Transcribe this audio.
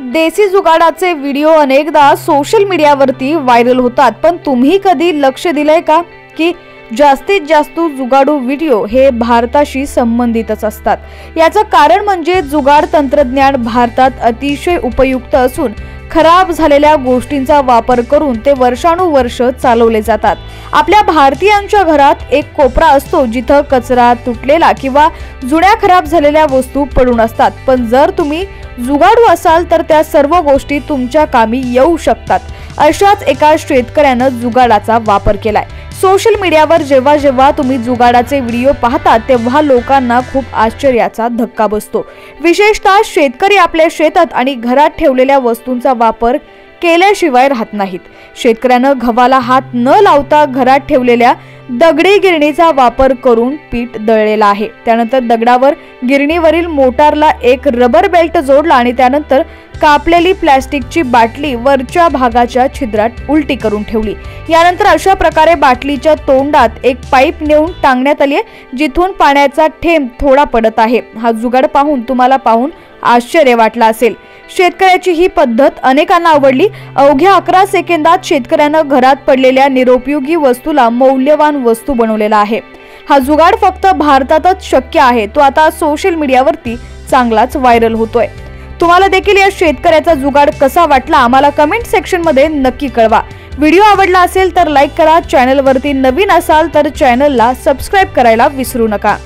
देसी जुगाडाचे व्हिडिओ अनेकदा सोशल मीडियावरती व्हायरल होतात पण तुम्ही कधी लक्ष दिलंय का? की जास्तीत जास्त जुगाडू व्हिडिओ हे भारताशी संबंधितच असतात. याचं कारण म्हणजे जुगाड तंत्रज्ञान भारतात अतिशय उपयुक्त असून खराब झालेल्या गोष्टींचा वापर करून ते वर्षानुवर्ष चालवले जातात. आपल्या भारतीयांच्या घरात एक कोपरा असतो जिथं कचरा तुटलेला किंवा जुन्या खराब झालेल्या वस्तू पडून असतात. पण जर तुम्ही जुगाडू असाल तर त्या सर्व गोष्टी तुमच्या कामी येऊ शकतात. अशाच एका शेतकऱ्यानं जुगाडाचा वापर केलाय. सोशल मीडियावर जेव्हा जेव्हा तुम्ही जुगाडाचे व्हिडिओ पाहता तेव्हा लोकांना खूप आश्चर्याचा धक्का बसतो. विशेषतः शेतकरी आपल्या शेतात आणि घरात ठेवलेल्या वस्तूंचा वापर केल्याशिवाय राहत नाहीत. शेतकऱ्यानं गव्हाला हात न लावता घरात ठेवलेल्या दगडी गिरणीचा वापर करून पीठ दळलेला आहे. त्यानंतर दगडावर गिरणीवरील मोटारला एक रबर बेल्ट जोडला आणि त्यानंतर कापलेली प्लॅस्टिकची बाटली वरच्या भागाच्या छिद्रात उलटी करून ठेवली. यानंतर अशा प्रकारे बाटलीच्या तोंडात एक पाईप नेऊन टांगण्यात आली आहे जिथून पाण्याचा थेंब थोडा पडत आहे. हा जुगाड पाहून तुम्हाला पाहून आश्चर्य वाटलं असेल. शेतकऱ्याची ही पद्धत अनेकांना आवडली. अवघ्या अकरा सेकंदात शेतकऱ्यानं घरात पडलेल्या निरुपयोगी वस्तूला मौल्यवान वस्तू बनवलेला आहे. हा जुगाड फक्त भारतातच शक्य आहे. तो आता सोशल मीडियावरती चांगलाच व्हायरल होतोय. तुम्हाला देखील या शेतकऱ्याचा जुगाड कसा वाटला आम्हाला कमेंट सेक्शनमध्ये नक्की कळवा. व्हिडिओ आवडला असेल तर लाईक करा. चॅनलवरती नवीन असाल तर चॅनलला सबस्क्राईब करायला विसरू नका.